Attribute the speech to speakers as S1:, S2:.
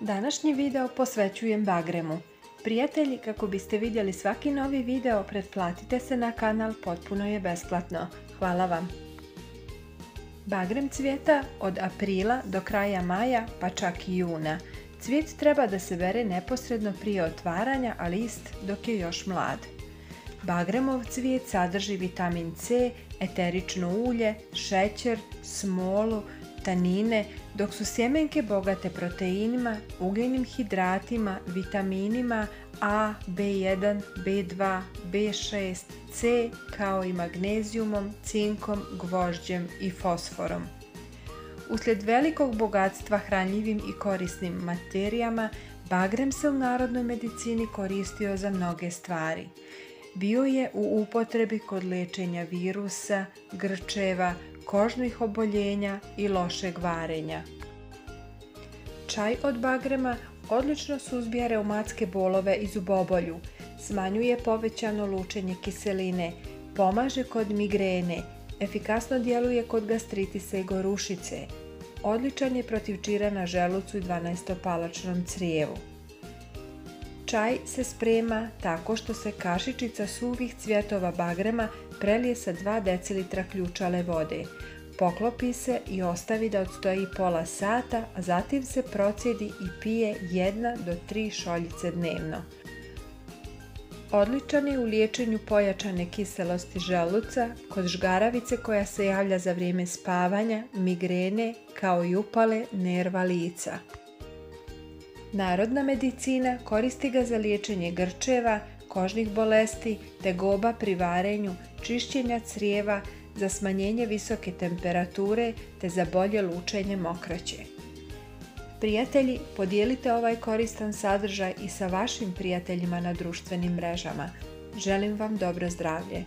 S1: Današnji video posvećujem bagremu. Prijatelji, kako biste vidjeli svaki novi video, pretplatite se na kanal, potpuno je besplatno. Hvala vam. Bagrem cvjeta od aprila do kraja maja, pa čak i juna. Cvijet treba da se bere neposredno prije otvaranja, a list dok je još mlad. Bagremov cvijet sadrži vitamin C, eterično ulje, šećer, smolu, tanine, dok su sjemenke bogate proteinima, ugljenim hidratima, vitaminima A, B1, B2, B6, C kao i magnezijumom, cinkom, gvožđem i fosforom. Uslijed velikog bogatstva hranljivim i korisnim materijama, bagrem se u narodnoj medicini koristio za mnoge stvari. Bio je u upotrebi kod liječenja virusa, grčeva, kožnih oboljenja i lošeg varenja. Čaj od bagrema odlično suzbija reumatske bolove i zubobolju, smanjuje povećano lučenje kiseline, pomaže kod migrene, efikasno djeluje kod gastritisa i gorušice, odličan je protiv čira na želucu i 12-palačnom crijevu. Čaj se sprema tako što se kašičica suvih cvjetova bagrema prelije sa 2 decilitra ključale vode. Poklopi se i ostavi da odstoji pola sata, a zatim se procjedi i pije 1 do 3 šoljice dnevno. Odličan je u liječenju pojačane kiselosti želuca, kod žgaravice koja se javlja za vrijeme spavanja, migrene kao i upale nerva lica. Narodna medicina koristi ga za liječenje grčeva, kožnih bolesti, tegoba pri varenju, čišćenja crijeva, za smanjenje visoke temperature te za bolje lučenje mokraće. Prijatelji, podijelite ovaj koristan sadržaj i sa vašim prijateljima na društvenim mrežama. Želim vam dobro zdravlje.